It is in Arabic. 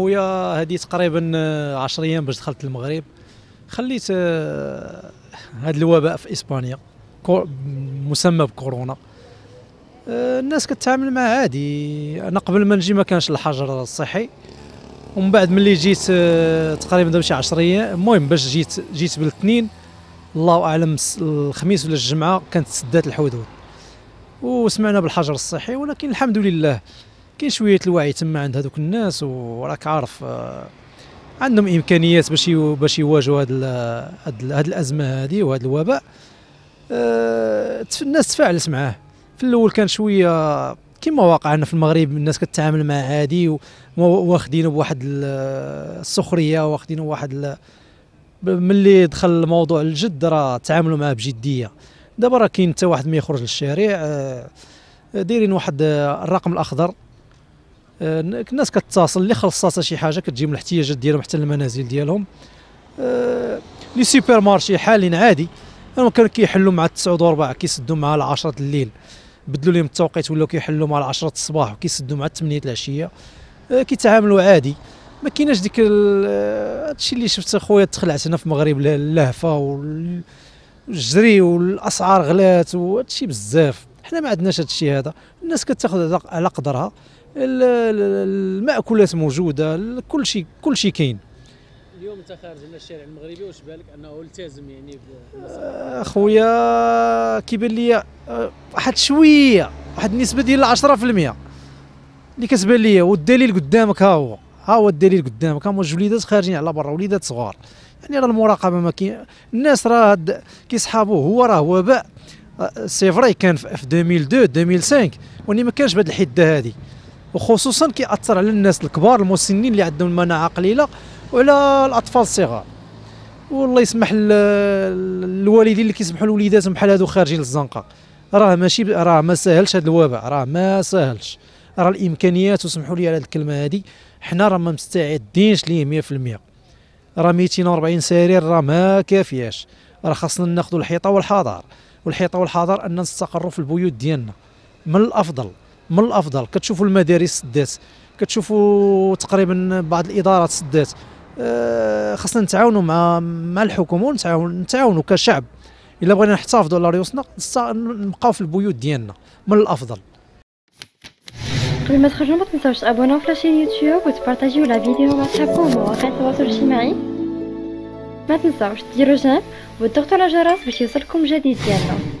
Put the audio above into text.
اخويا هذه تقريبا 10 أيام باش دخلت المغرب خليت آه، هذا الوباء في إسبانيا مسمى بكورونا. آه، الناس كتعامل معاه عادي. أنا قبل ما نجي ما كانش الحجر الصحي. ومن بعد ملي جيت آه، تقريبا دابا شي 10 أيام المهم باش جيت جيت بالاثنين الله أعلم الخميس ولا الجمعة كانت سدات الحدود وسمعنا بالحجر الصحي ولكن الحمد لله كاين شوية الوعي تما عند هذوك الناس وراك عارف آه، عندهم إمكانيات باش باش يواجهوا هذه هذه الأزمة هذه وهذا الوباء. آه، الناس تفاعلت معاه. في الأول كان شوية كما واقع عندنا في المغرب الناس كتعامل معاه عادي واخدينه بواحد ال- السخرية واخدينه بواحد ملي دخل الموضوع الجد راه تعاملوا معاه بجدية. دابا راه كاين حتى واحد ما يخرج للشارع آه، دايرين واحد الرقم الأخضر. الناس كتصل اللي خلصاتها شي حاجة كتجي من الاحتياجات ديالهم حتى المنازل ديالهم. آه، لي سوبر مارشي حالين عادي. هما كانوا كيحلوا مع التسعود وربع كيسدوا مع العشرة الليل. بدلوا لهم التوقيت ولاو كيحلوا مع العشرة الصباح وكيسدوا مع الثمانية العشية. آه، كيتعاملوا عادي. ما كايناش ديك آه، هادشي اللي شفت اخويا تخلعت هنا في المغرب ال- اللهفة وال- والجري والأسعار غلات وهادشي بزاف. حنا ما عندناش هادشي هذا. الناس كتاخذ على- على قدرها. ال- ال- المأكولات موجودة كل شيء كل شيء كاين. اليوم انت خارج من الشارع المغربي واش بالك انه التزم يعني اخويا كيبان لي آه، واحد شوية واحد النسبة ديال 10% اللي كتبان لي والدليل قدامك ها هو. ها هو الدليل قدامك. هما جوج وليدات خارجين على برا وليدات صغار. يعني راه المراقبة ما كاين الناس راه كيصحابوه هو راه وباء. آه، c'est vrai كان في في 2002 2005 وني ما كانش بهاد الحدة هذه وخصوصا كيأثر على الناس الكبار المسنين اللي عندهم المناعه قليلة وعلى الأطفال الصغار. والله يسمح الوالدين اللي كيسمحوا لوليداتهم بحال هادو خارجين للزنقة. راه ماشي راه ما ساهلش هذا الوباء راه ما ساهلش راه الإمكانيات وسمحوا لي على هذه الكلمة هذه حنا راه ما مستعدينش ليه 100% راه 240 سرير راه ما كافياش. راه خاصنا ناخذوا الحيطة والحذر والحيطة والحذر أن نستقروا في البيوت ديالنا. من الأفضل من الأفضل. كتشوفوا المدارس سدات كتشوفوا تقريبا بعض الإدارات سدات. آه، خاصنا نتعاونوا مع مع الحكومة ونتعاون نتعاونوا كشعب. إلا بغينا نحتفظوا على ريوسنا نبقاو في البيوت ديالنا. من الأفضل. قبل ما تخرجوا ما تنساوش تابوناو في la chaîne YouTube وتبارطاجيو la vidéo مع صحابكم ومواقع التواصل الاجتماعي ما تنساوش ديروا j'aime وتضغطوا على الجرس باش يوصلكم جديد ديالنا